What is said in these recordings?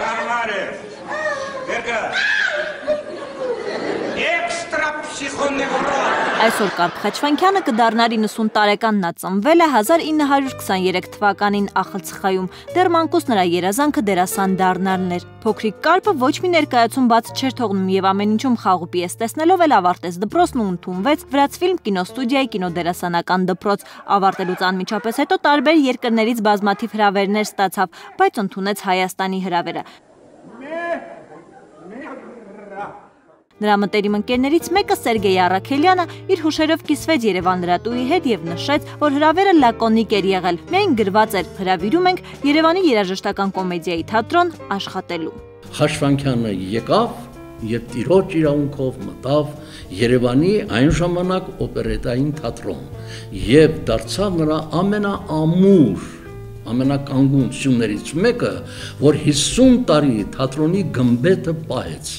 нормально. Верка. Экстра психоневроз. Այսօր Կարփ Խաչվանքյանը կդառնար 90 տարեկան, նա ծնվել է 1923 թվականին Ախալցխայում։ Դեռ մանկուց նրա երազանքը դերասան դառնալն էր։ Փոքրիկ Կարպը ոչ մի ներկայացում բաց չէր թողնում եւ ամեն ինչում խաղու պիես տեսնելով էլ ավարտեց դպրոցն ու ընդունվեց Վրացֆիլմ կինոստուդիայի կինոդերասանական դպրոց։ Ավարտելուց անմիջապես հետո տարբեր երկրներից բազմաթիվ հրավերներ ստացավ, բայց ընդունեց Հայաստանի հրավերը։ Նրա մտերիմ ընկերներից մեկը Սերգեյ Արաքելյանը իր հուշերով կիսվեց Երևան լրատուի հետ եւ նշեց, որ հրավերը լակոնիկ էր եղել։ Միայն գրված էր. հրավիրում ենք Երևանի երաժշտական կոմեդիայի թատրոն աշխատելու։ Խաչվանքյանը եկավ եւ տիրոջ իրավունքով մտավ Երևանի այն ժամանակ օպերետային թատրոն եւ դարձավ նրա ամենաամուր ամենականգուն սյուներից մեկը, որ 50 տարի թատրոնի գմբեթը պահեց։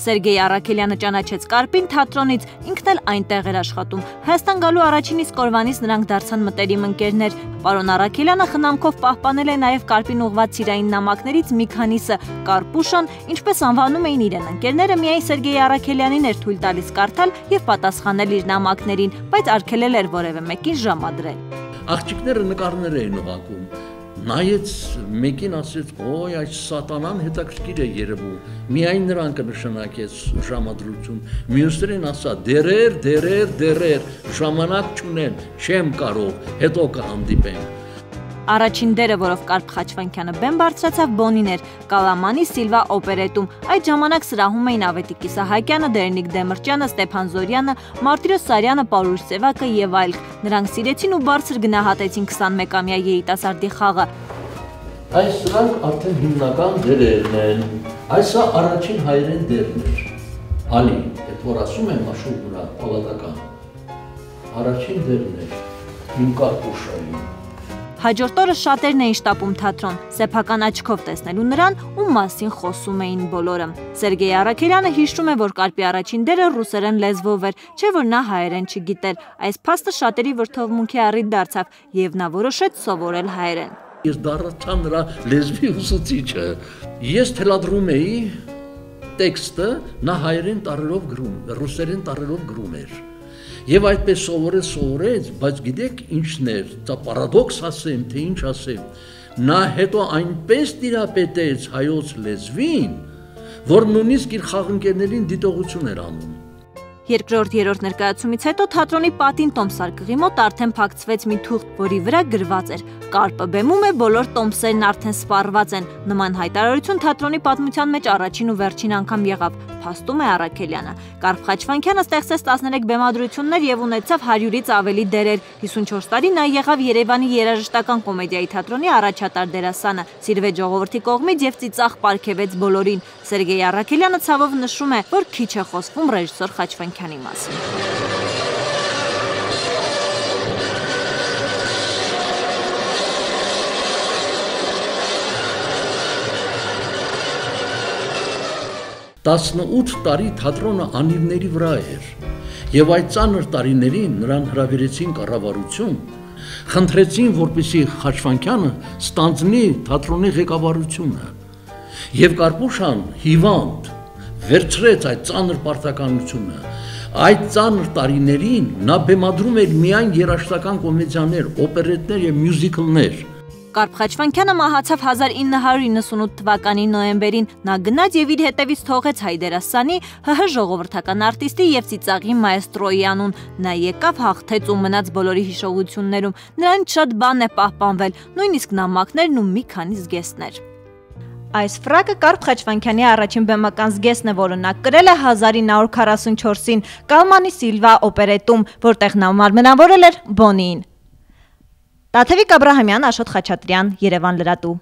Սերգեյ Արաքելյանը ճանաչեց Կարպին թատրոնից, ինքն էլ այնտեղ էր աշխատում։ Հայաստան գալու առաջին իսկ օրվանից նրանք դարձան մտերիմ ընկերներ։ Պարոն Արաքելյանը խնամքով պահպանել է նաև Կարպին ուղված սիրային նամակներից մի քանիսը՝ Կարպուշան, ինչպես անվանում էին իրեն ընկերները, միայն Սերգեյ Արաքելյանին էր թույլ տալիս կարդալ եւ պատասխանել իր նամակներին, բայց արգելել էր որևէ մեկին ժամադրել։ Աղջիկները նկարներ էին ուղակում նայեց մեկին ասեց ոյ այս սատանան հետաքրքիր է երևում միայն նրան կնշանակեց ժամադրություն մյուսներին ասա դերեր դերեր դերեր ժամանակ չունեմ չեմ կարող հետո կհանդիպենք Առաջին դերը, որով Կարփ Խաչվանքյանը բեմ բարձրացավ Բոնիներ, Կալամանի Սիլվա օպերետում։ Այդ ժամանակ սրահում էին Ավետիք Իսահակյանը, Դերնիկ Դեմրճյանը, Ստեփան Զորյանը, Մարտիրոս Սարյանը, Պաուլուս Սևակը եւ այլք։ Նրանք սիրեցին ու բարձր գնահատեցին 21-ամյա երիտասարդի խաղը։ Այս սրանք արդեն հիմնական դերերն են։ Այսա առաջին հայերեն դերն էր։ Ալի, այդ որ ասում եմ աշուր վրա, պալատական։ Առաջին դերն էր։ Իմ կարպուշային Հաջորդ օրը շատերն էին շտապում թատրոն, սեփական աչքով տեսնելու նրան, ում մասին խոսում էին բոլորը։ Սերգեյ Արաքելյանը հիշում է, որ Կարպի առաջին դերը ռուսերեն լեզվով էր, չէ որ նա հայերեն չգիտեր։ Այս փաստը շատերի վրթովմունքի առիթ դարձավ, եւ նա որոշեց սովորել հայերեն։ Ես դարձա նրա լեզվի ուսուցիչը։ Ես թելադրում էի տեքստը, նա հայերեն տարերով գրում, ռուսերեն տարերով գրում էր Եվ այդպես սովորեց, սովորեց, բայց գիտեք ինչն էր, դա պարադոքս ասեմ, թե ինչ ասեմ։ Նա հետո այնպես դիրապետեց հայոց լեզվին, որ նույնիսկ իր խաղընկերներին դիտողություն էր անում։ Երկրորդ երրորդ ներկայացումից հետո թատրոնի պատին Տոմսարկղի մոտ արդեն փակցվեց մի թուղթ, որի վրա գրված էր. Կարպը բեմում է, բոլոր տոմսերն արդեն սպառված են։ Նման հայտարարություն թատրոնի պատմության մեջ առաջին ու վերջին անգամ եղավ, փաստում է Արաքելյանը։ Կարպ Խաչվանքյանը ստեղծեց 13 բեմադրություններ եւ ունեցավ 100-ից ավելի դերեր։ 54 տարի նա եղավ Երևանի երաժշտական կոմեդիայի թատրոնի առաջատար դերասանը։ Սիրվեց ժողովրդի կողմից եւ ծիծաղ պարգևեց բոլորին։ Սերգեյ Արաքելյանը ցավով նշում է, որ քիչ է խոսվում ռեժիսոր Խաչվանքյանի մասին։ 18 տարի թատրոնը անիրների վրա էր եւ այդ ծանր տարիներին նրան հրավիրեցին կառավարություն խնդրեցին որպիսի Խաչվանքյանը ստանձնի թատրոնի ղեկավարությունը եւ Կարպուշան հիվանդ վերցրեց այդ ծանր պարտականությունը այդ ծանր տարիներին նա բեմադրում էր միայն երաժշտական կոմեդիաներ, օպերետներ եւ մյուզիկլներ Կարփ Խաչվանքյանը մահացավ 1998 թվականի նոյեմբերին։ Նա գնաց եւ իր հետևից թողեց հայ դերասանի ՀՀ ժողովրդական արտիստի եւ ծիծաղի մայստրոյի անուն։ Նա եկավ հաղթեց ու մնաց բոլորի հիշողություններում։ Նրան շատ բան է պահպանվել, նույնիսկ նամակներն ու մի քանի զգեստներ։ Այս ֆրակը Կարփ Խաչվանքյանի առաջին բեմական զգեսն է, որը նա կրել է 1944-ին Կալմանի Սիլվա օպերետում, որտեղ նա մարմնավորել էր Բոնիին։ Տաթևիկ Աբ รา համյան, Աշոտ Խաչատրյան, Երևան լրատու։